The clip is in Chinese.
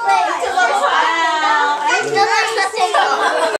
对。